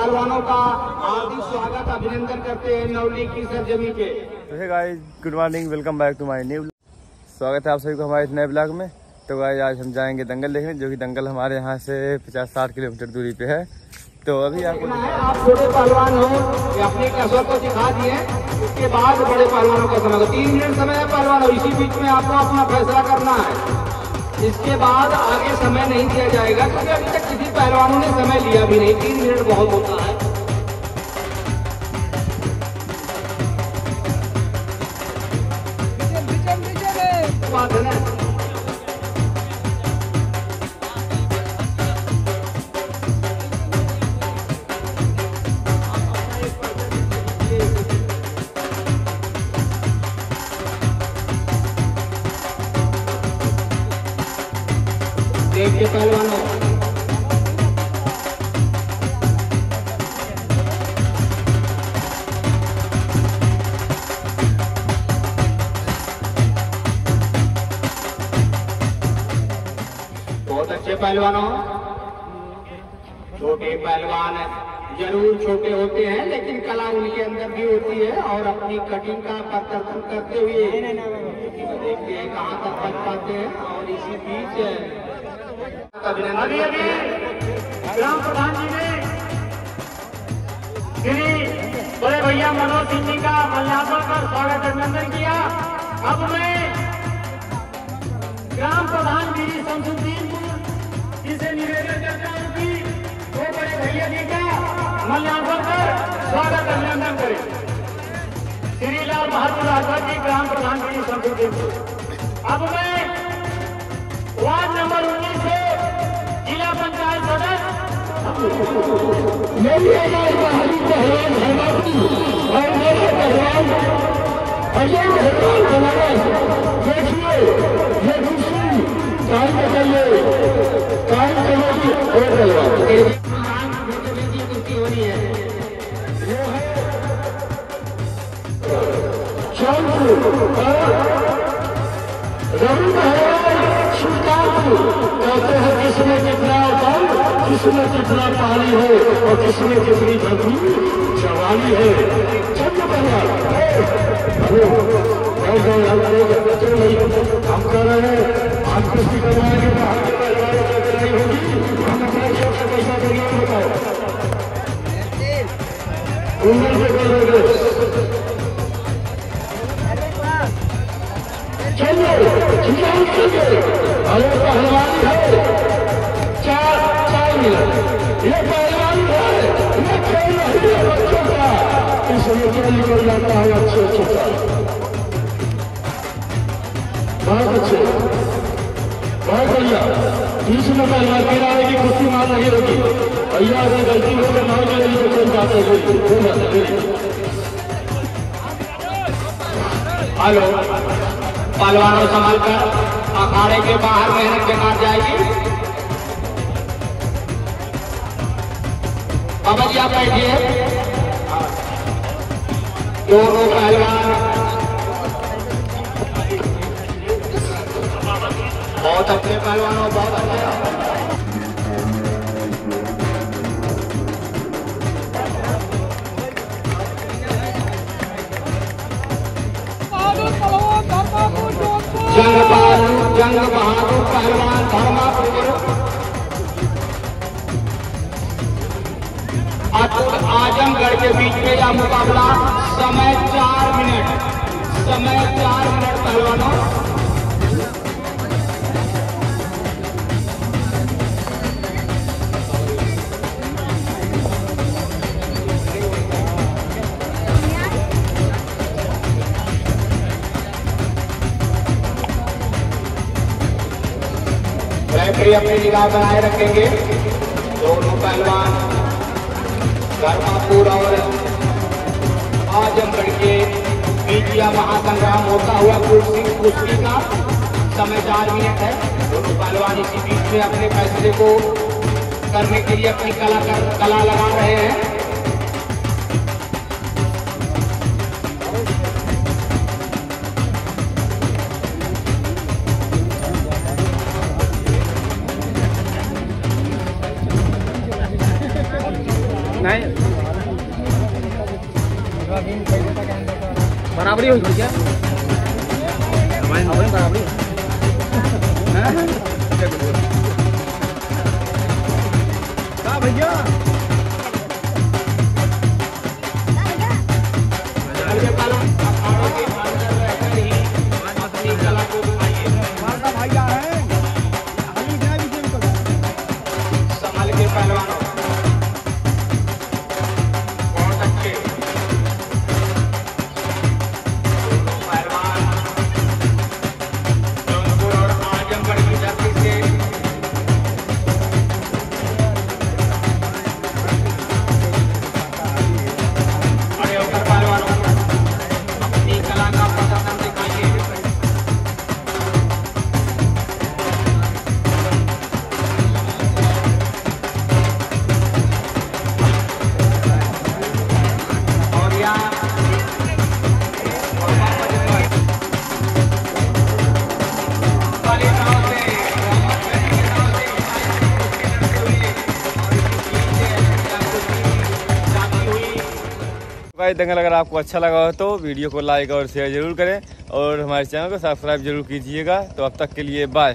पहलवानों का हार्दिक स्वागत अभिनंदन करते हैं नवली की सरजमी के। तो है guys good morning welcome back to my new स्वागत है आप सभी को हमारे इस नए ब्लॉग में। तो गाइस आज हम जाएँगे दंगल देखने जो कि दंगल हमारे यहाँ से पचास साठ किलोमीटर दूरी पे है। तो अभी आपको आप छोटे पहलवान हो अपने कसर को दिखा दिए। उसके बाद बड़े पहलवानों का समय तीन मिनट समय है पहलवान इसी बीच में आपको अपना फैसला करना है। इसके बाद आगे समय नहीं दिया जाएगा क्योंकि अभी तक किसी पहलवानों ने समय लिया भी नहीं। तीन मिनट बहुत होता है। बात है ना बहुत अच्छे पहलवानों। छोटे पहलवान ज़रूर छोटे होते हैं, लेकिन कला उनके अंदर भी होती है और अपनी कटिंग का प्रदर्शन करते हुए। देखते हैं कहाँ तक बच पाते हैं और इसी बीच अभी अभी। ग्राम प्रधान जी ने श्री बड़े भैया मनोज सिंह जी का मल्यार्पण कर स्वागत अभिनंदन किया। अब मैं ग्राम प्रधान गिरी शमसुद्दीनपुर जिसे निवेदन करता हूँ कि वो बड़े भैया जी का मल्यार्पण कर स्वागत अभिनंदन करें। श्री लाल बहादुर राठौर जी ग्राम प्रधान गिरी शमसुद्दीनपुर अब मैं वार्ड नंबर मेरी आवाज़ बहाली पहलवान हेमावती और मेरे पहलवान अजय देखिए ये दूसरी काम बताइए काम और पहलवान रवि सुल्तानपुर कहते हैं किसमें कितना दम किसमें कितना पानी है और किसमें कितनी धरती? जवानी है। चंद्र चल रही हम कर रहे हैं करवाएँगे तो हम पैसा देंगे बताओ। उम्र से कर रहे खिलाओ चलिए अरे, पहलवानी है। बहुत अच्छे बहुत बढ़िया बीच में पहलवान कह रहा कि कुश्ती होगी भैया अगर गलती चल जाते हेलो पहलवानों संभाल कर अखाड़े के बाहर मेहनत बेकार जाएगी। बाबा जी आप बैठिए दोनों पहलवान बहुत अच्छे पहलवानों बहुत अच्छे जंग बहादुर जंग बहादुर पहलवान। आजमगढ़ के बीच में यह मुकाबला। समय चार मिनट। समय चार मिनट, पहलवानों। अपनी निगाह बनाए रखेंगे। दोनों पहलवान। धर्मापुर और आजमगढ़ के बीच महासंग्राम होता हुआ कुर्सी कुश्ती का समय चार मिनट है। दोनों पहलवान इसी बीच में अपने फैसले को करने के लिए अपनी कला कर, कला लगा रहे हैं। नहीं। बराबरी होगी क्या? हमारे हमारे बराबरी हाँ। हाँ भैया। भाई, दंगल अगर आपको अच्छा लगा हो तो वीडियो को लाइक और शेयर ज़रूर करें और हमारे चैनल को सब्सक्राइब ज़रूर कीजिएगा। तो अब तक के लिए बाय